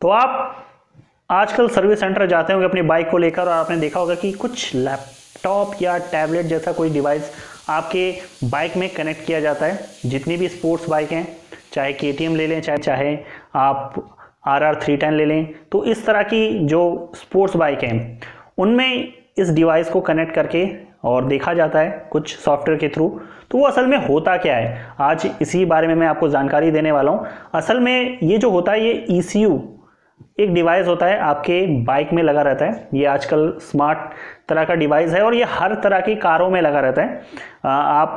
तो आप आजकल सर्विस सेंटर जाते होंगे अपनी बाइक को लेकर और आपने देखा होगा कि कुछ लैपटॉप या टैबलेट जैसा कोई डिवाइस आपके बाइक में कनेक्ट किया जाता है। जितनी भी स्पोर्ट्स बाइक हैं, चाहे के ले लें, चाहे चाहे आप आर आर थ्री टेन ले लें तो इस तरह की जो स्पोर्ट्स बाइक हैं, उनमें इस डिवाइस को कनेक्ट करके और देखा जाता है कुछ सॉफ्टवेयर के थ्रू। तो वो असल में होता क्या है? आज इसी बारे में मैं आपको जानकारी देने वाला हूँ। असल में ये जो होता है, ये ECU एक डिवाइस होता है आपके बाइक में लगा रहता है। ये आजकल स्मार्ट तरह का डिवाइस है और ये हर तरह की कारों में लगा रहता है। आप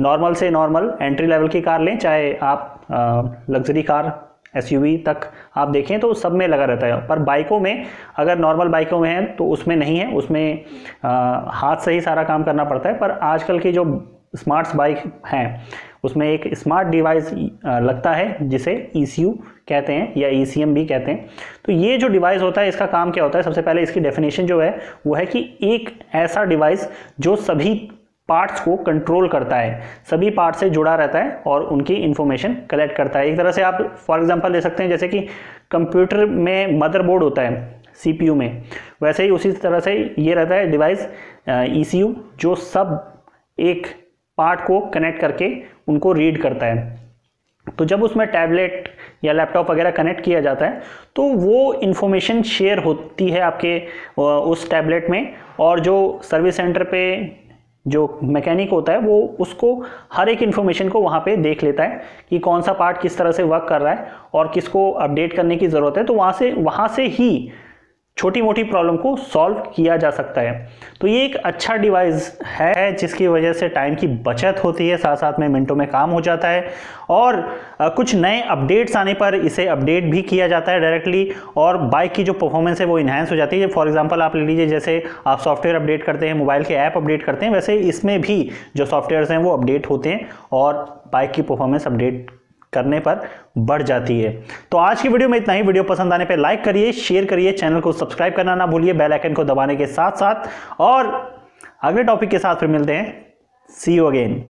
नॉर्मल से नॉर्मल एंट्री लेवल की कार लें चाहे आप लग्जरी कार एसयूवी तक आप देखें तो सब में लगा रहता है। पर बाइकों में अगर नॉर्मल बाइकों में है तो उसमें नहीं है। उसमें आ, हाथ से ही सारा काम करना पड़ता है। पर आजकल की जो स्मार्ट्स बाइक हैं। उसमें एक स्मार्ट डिवाइस लगता है, जिसे ई e कहते हैं या ई e भी कहते हैं। तो ये जो डिवाइस होता है, इसका काम क्या होता है? सबसे पहले इसकी डेफिनेशन जो है, वो है कि एक ऐसा डिवाइस जो सभी पार्ट्स को कंट्रोल करता है। सभी पार्ट से जुड़ा रहता है और उनकी इन्फॉर्मेशन कलेक्ट करता है। एक तरह से आप फॉर एग्जांपल ले सकते हैं, जैसे कि कंप्यूटर में मदरबोर्ड होता है सीपीयू में। वैसे ही उसी तरह से ये रहता है डिवाइस ईसीयू जो सब एक पार्ट को कनेक्ट करके उनको रीड करता है। तो जब उसमें टैबलेट या लैपटॉप वगैरह कनेक्ट किया जाता है तो वो इन्फॉर्मेशन शेयर होती है आपके उस टैबलेट में और जो सर्विस सेंटर पे जो मैकेनिक होता है, वो उसको, हर एक इन्फॉर्मेशन को वहाँ पे देख लेता है कि कौन सा पार्ट किस तरह से वर्क कर रहा है और किसको अपडेट करने की ज़रूरत है। तो वहाँ से वहाँ से ही छोटी मोटी प्रॉब्लम को सॉल्व किया जा सकता है। तो ये एक अच्छा डिवाइस है, जिसकी वजह से टाइम की बचत होती है साथ साथ में मिनटों में काम हो जाता है। और कुछ नए अपडेट्स आने पर इसे अपडेट भी किया जाता है डायरेक्टली और बाइक की जो परफॉर्मेंस है वो इन्हांस हो जाती है। फॉर एग्जांपल आप ले लीजिए, जैसे आप सॉफ्टवेयर अपडेट करते हैं मोबाइल के ऐप अपडेट करते हैं, वैसे इसमें भी जो सॉफ्टवेयर हैं वो अपडेट होते हैं, और बाइक की परफॉर्मेंस अपडेट करने पर बढ़ जाती है। तो आज की वीडियो में इतना ही। वीडियो पसंद आने पर लाइक करिए शेयर करिए चैनल को सब्सक्राइब करना ना भूलिए बेल आइकन को दबाने के साथ साथ और अगले टॉपिक के साथ फिर मिलते हैं। सी यू अगेन